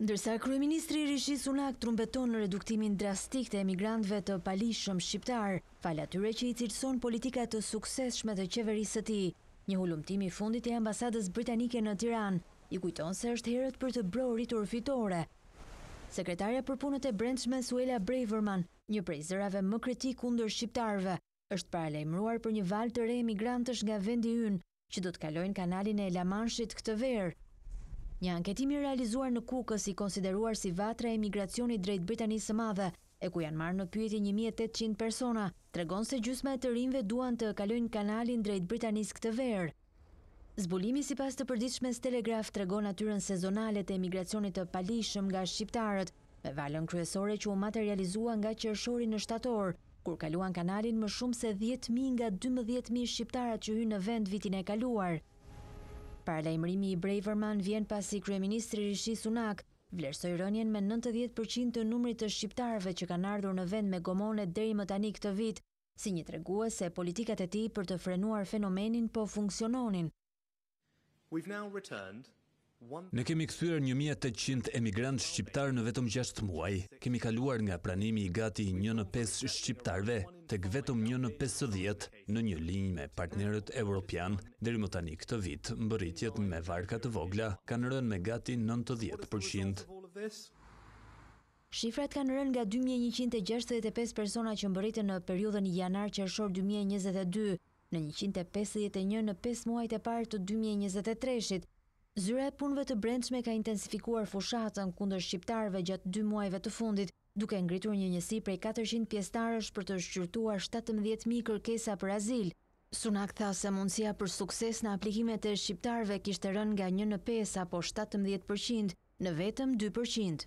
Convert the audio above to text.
Ndërsa kryeministri Rishi Sunak trumbeton reduktimin drastik të emigrantëve të paligjshëm shqiptarë, falë atyre që i cilëson politika të suksesshme të qeverisë së tij, një hulumtim i fundit i ambasadës britanike në Tiranë i kujton se është herët për të broritur fitore. Sekretarja për Punët e Brendshme Suela Braverman, një prej zërave më kritikë kundër shqiptarëve, është paralajmëruar për një valë të re emigrantësh nga vendi ynë që do të kalojnë kanalin e La Manshit këtë verë. Një anketim i realizuar në Kukës i konsideruar si vatra e emigracionit drejt Britanisë së Madhe, e ku janë marrë në pyetje një mijë e tetëqind persona, tregon se gjysma e të rinjve duan të kalojnë kanalin drejt Britanisë këtë verë. Zbulimi sipas të përditshmes Telegraph tregon natyrën sezonale të emigracionit të paligjshëm nga shqiptarët, me valën kryesore që u materializua nga qershori në shtator, kur kaluan kanalin më shumë se dhjetë mijë nga dymbëdhjetë mijë shqiptarët që hynë në vend vitin e kaluar. Paralajmërimi i Braverman vjen pasi kryeministri Rishi Sunak vlerësoi rënien me nëntëdhjetë për qind të numrit të shqiptarëve që kanë ardhur në vend me gomone deri më tani këtë vit, si një tregues se politikat e tij për të frenuar fenomenin po funksiononin. Ne kemi kthyer një mijë e tetëqind emigrantë shqiptarë në vetëm gjashtë muaj. Kemi kaluar nga pranimi i gati një në pesë shqiptarëve, tek vetëm një në pesëdhjetë, në një linjë me partnerët evropianë. Deri më tani këtë vit, mbërritjet me varka të vogla kanë rënë me gati nëntëdhjetë për qind. Shifrat kanë rënë nga dy mijë e njëqind e gjashtëdhjetë e pesë persona që mbërritën në periudhën janar-qershor dy mijë e njëzet e dy, në njëqind e pesëdhjetë e një në pesë muajt e parë të dy mijë e njëzet e treshit. Zyra e Punëve të Brendshme ka intensifikuar fushatën kundër shqiptarëve gjatë dy muajve të fundit, duke ngritur një njësi prej katërqind pjesëtarësh për të shqyrtuar shtatëmbëdhjetë mijë kërkesa për azil. Sunak tha se mundësia për sukses në aplikimet e shqiptarëve kishte rënë nga një në pesë apo shtatëmbëdhjetë për qind në vetëm dy për qind.